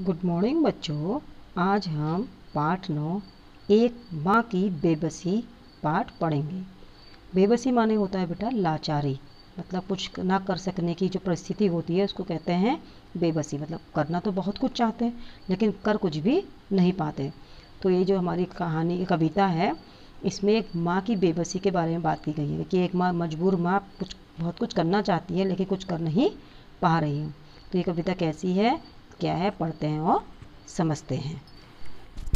Good morning बच्चों। आज हम पाठ नौ, एक माँ की बेबसी पाठ पढ़ेंगे। बेबसी माने होता है बेटा लाचारी मतलब कुछ ना कर सकने की जो परिस्थिति होती है, उसको कहते हैं बेबसी। मतलब करना तो बहुत कुछ चाहते हैं, लेकिन कर कुछ भी नहीं पाते। तो ये जो हमारी कहानी, कविता है, इसमें एक माँ की बेबसी के बारे में बात की गई है। कि एक माँ, मजबूर माँ कुछ, बहुत कुछ करना चाहती है, लेकिन कुछ कर नहीं पा रही है। तो ये कविता कैसी है? क्या है, पढ़ते हैं और समझते हैं।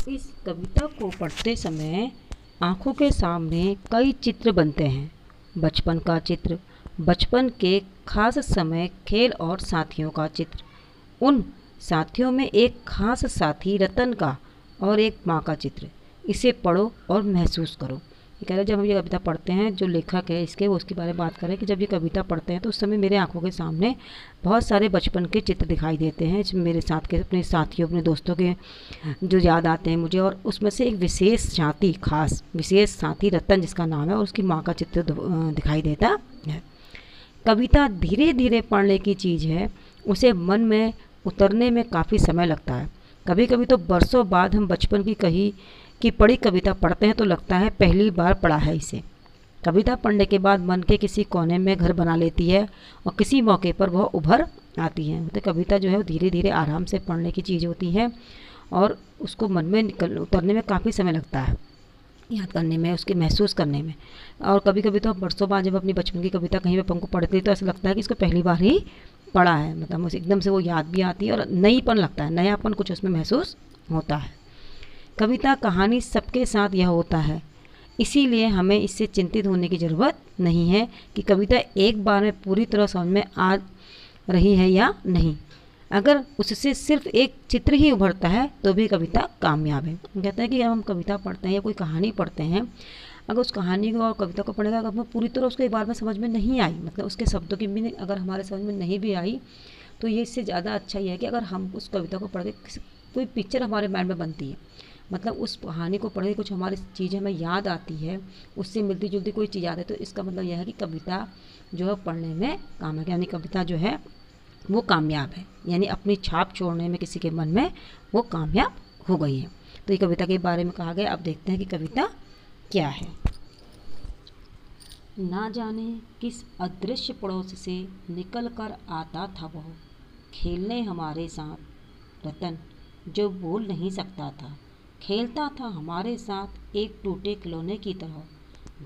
इस कविता को पढ़ते समय आँखों के सामने कई चित्र बनते हैं। बचपन का चित्र, बचपन के खास समय खेल और साथियों का चित्र। उन साथियों में एक खास साथी रतन का और एक माँ का चित्र। इसे पढ़ो और महसूस करो। ये कह रहे जब हम ये कविता पढ़ते हैं, जो लेखक है इसके, वो उसके बारे में बात करें कि जब ये कविता पढ़ते हैं तो उस समय मेरे आँखों के सामने बहुत सारे बचपन के चित्र दिखाई देते हैं मेरे साथ के, अपने साथियों, अपने दोस्तों के, जो याद आते हैं मुझे, और उसमें से एक विशेष साथी खास विशेष साथी रतन, जिसका नाम है, और उसकी माँ का चित्र दिखाई देता है। कविता धीरे धीरे पढ़ने की चीज़ है, उसे मन में उतरने में काफ़ी समय लगता है। कभी कभी तो बरसों बाद हम बचपन की कही कि पढ़ी कविता पढ़ते हैं तो लगता है पहली बार पढ़ा है इसे। कविता पढ़ने के बाद मन के किसी कोने में घर बना लेती है और किसी मौके पर वह उभर आती है। मतलब कविता जो है वो धीरे धीरे आराम से पढ़ने की चीज़ होती है और उसको मन में निकल, उतरने में काफ़ी समय लगता है, याद करने में, उसके महसूस करने में। और कभी कभी तो बरसों बाद जब अपनी बचपन की कविता कहीं पर हमको पढ़ते तो ऐसा लगता है कि इसको पहली बार ही पढ़ा है। मतलब उसे एकदम से वो याद भी आती है और नईपन लगता है, नयापन कुछ उसमें महसूस होता है। कविता कहानी सबके साथ यह होता है। इसीलिए हमें इससे चिंतित होने की ज़रूरत नहीं है कि कविता एक बार में पूरी तरह समझ में आ रही है या नहीं। अगर उससे सिर्फ़ एक चित्र ही उभरता है तो भी कविता कामयाब है। कहते हैं कि हम कविता पढ़ते हैं या कोई कहानी पढ़ते हैं, अगर उस कहानी को और कविता को पढ़ेगा, अगर पूरी तरह उसको एक बार में समझ में नहीं आई मतलब उसके शब्दों की मीनिंग अगर हमारे समझ में नहीं भी आई तो ये इससे ज़्यादा अच्छा ही है कि अगर हम उस कविता को पढ़ के कोई पिक्चर हमारे माइंड में बनती है। मतलब उस कहानी को, पढ़ के कुछ हमारी चीज़ हमें याद आती है, उससे मिलती जुलती कोई चीज़ याद है तो इसका मतलब यह है कि कविता जो है पढ़ने में काम है यानी कविता जो है वो कामयाब है, यानी अपनी छाप छोड़ने में किसी के मन में वो कामयाब हो गई है। तो ये कविता के बारे में कहा गया, अब देखते हैं कि कविता क्या है। ना जाने किस अदृश्य पड़ोस से निकल कर आता था वह, खेलने हमारे साथ, रतन जो बोल नहीं सकता था। खेलता था हमारे साथ एक टूटे खिलौने की तरह।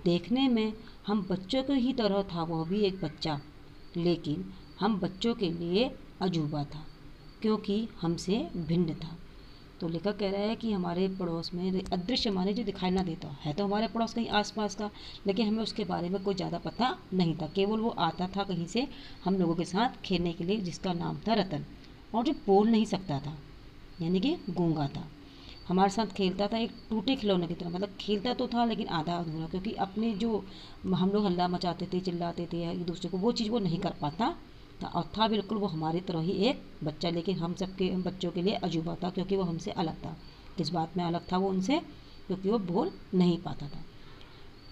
देखने में हम बच्चों के ही तरह था, वह भी एक बच्चा। लेकिन हम बच्चों के लिए अजूबा था, क्योंकि हमसे भिन्न था। तो लेखक कह रहा है कि हमारे पड़ोस में अदृश्य माने जो दिखाई ना देता। है तो हमारे पड़ोस कहीं आसपास का, लेकिन हमें उसके बारे में कोई ज़्यादा पता नहीं था। केवल वो आता था कहीं से हम लोगों के साथ खेलने के लिए, जिसका नाम था रतन। और जो बोल नहीं सकता था, यानी कि गूँगा था। हमारे साथ खेलता था एक टूटे खिलौने की तरह मतलब खेलता तो था लेकिन आधा अधूरा, क्योंकि अपने जो हम लोग हल्ला मचाते थे, चिल्लाते थे एक दूसरे को, वो चीज़ वो नहीं कर पाता था। और था बिल्कुल वो हमारी तरह ही एक बच्चा, लेकिन हम सबके बच्चों के लिए अजूबा था, क्योंकि वो हमसे अलग था। किस बात में अलग था वो उनसे, क्योंकि वो बोल नहीं पाता था।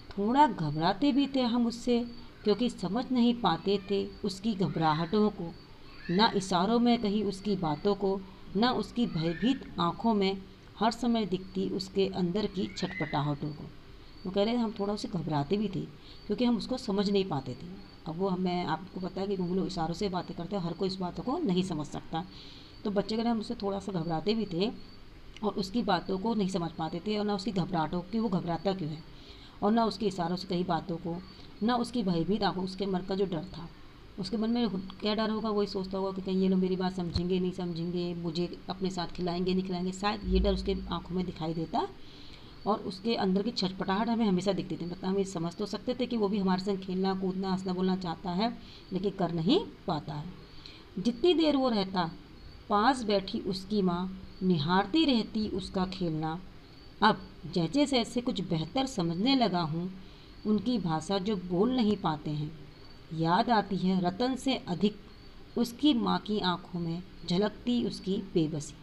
थोड़ा घबराते भी थे हम उससे, क्योंकि समझ नहीं पाते थे उसकी घबराहटों को। ना इशारों में कहीं उसकी बातों को, ना उसकी भयभीत आँखों में हर समय दिखती उसके अंदर की छटपटाहटों को। वो कह रहे हम थोड़ा उसे घबराते भी थे, क्योंकि हम उसको समझ नहीं पाते थे। अब वो हमें आपको पता है कि लोग इशारों से बातें करते हैं, हर कोई इस बातों को नहीं समझ सकता। तो बच्चे कह रहे हम उससे थोड़ा सा घबराते भी थे और उसकी बातों को नहीं समझ पाते थे और ना उसकी घबराहटों की, वो घबराता क्यों है? और ना उसके इशारों से कई बातों को, ना उसकी भयभीत आँखों, उसके मन का जो डर था। उसके मन में क्या डर होगा? वही सोचता होगा कि कहीं ये लोग मेरी बात समझेंगे, नहीं समझेंगे, मुझे अपने साथ खिलाएँगे, नहीं खिलाएँगे। शायद ये डर उसके आँखों में दिखाई देता और उसके अंदर की छटपटाहट हमें हमेशा दिखती थी। मतलब हम ये समझ तो सकते थे कि वो भी हमारे संग खेलना, कूदना, हंसना, बोलना चाहता है, लेकिन कर नहीं पाता है। जितनी देर वो रहता, पास बैठी उसकी माँ, निहारती रहती उसका खेलना। अब जैसे जैसे कुछ बेहतर समझने लगा हूँ, उनकी भाषा जो बोल नहीं पाते हैं। याद आती है रतन से अधिक। उसकी माँ की आँखों में झलकती उसकी बेबसी।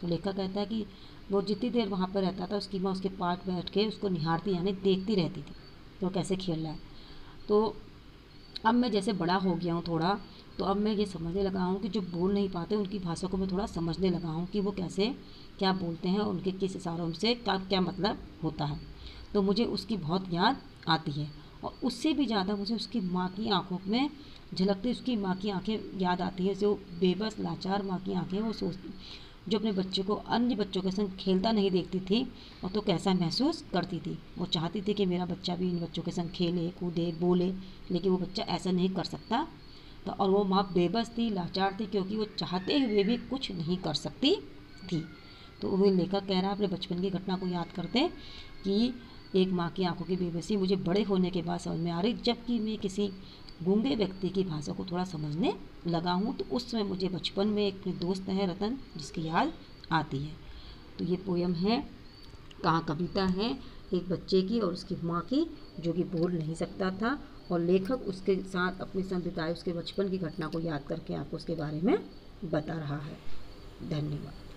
तो लेखक कहता है कि वो जितनी देर वहाँ पर रहता था, उसकी माँ उसके पास बैठ के उसको निहारती, यानी देखती रहती थी तो कैसे खेल रहा है। तो अब मैं जैसे बड़ा हो गया हूँ थोड़ा तो अब मैं ये समझने लगा हूँ कि जो बोल नहीं पाते, उनकी भाषा को मैं थोड़ा समझने लगा हूँ कि वो कैसे, क्या बोलते हैं उनके किस इशारों से क्या क्या मतलब होता है। तो मुझे उसकी बहुत याद आती है। और उससे भी ज़्यादा मुझे उसकी माँ की आँखों में झलकती उसकी माँ की आँखें याद आती है, जो बेबस, लाचार माँ की आँखें वो सोचती जो अपने बच्चे को, अन्य बच्चों के संग खेलता नहीं देखती थी, और तो कैसा महसूस करती थी। वो चाहती थी कि मेरा बच्चा भी इन बच्चों के संग खेले, कूदे, बोले, लेकिन वो बच्चा ऐसा नहीं कर सकता। तो और वो माँ बेबस थी, लाचार थी, क्योंकि वो चाहते हुए भी कुछ नहीं कर सकती थी। तो वही लेखक कह रहा है, अपने बचपन की घटना को याद करते कि एक माँ की आँखों की बेबसी मुझे बड़े होने के बाद समझ में आ रही जबकि मैं किसी गूँगे व्यक्ति की भाषा को थोड़ा समझने लगा हूँ तो उस समय मुझे बचपन में एक दोस्त है रतन, जिसकी याद आती है। तो ये पोयम है, कहाँ कविता है, एक बच्चे की और उसकी माँ की, जो कि बोल नहीं सकता था, और लेखक उसके साथ अपने संग बिताए उसके बचपन की घटना को याद करके आपको उसके बारे में बता रहा है। धन्यवाद।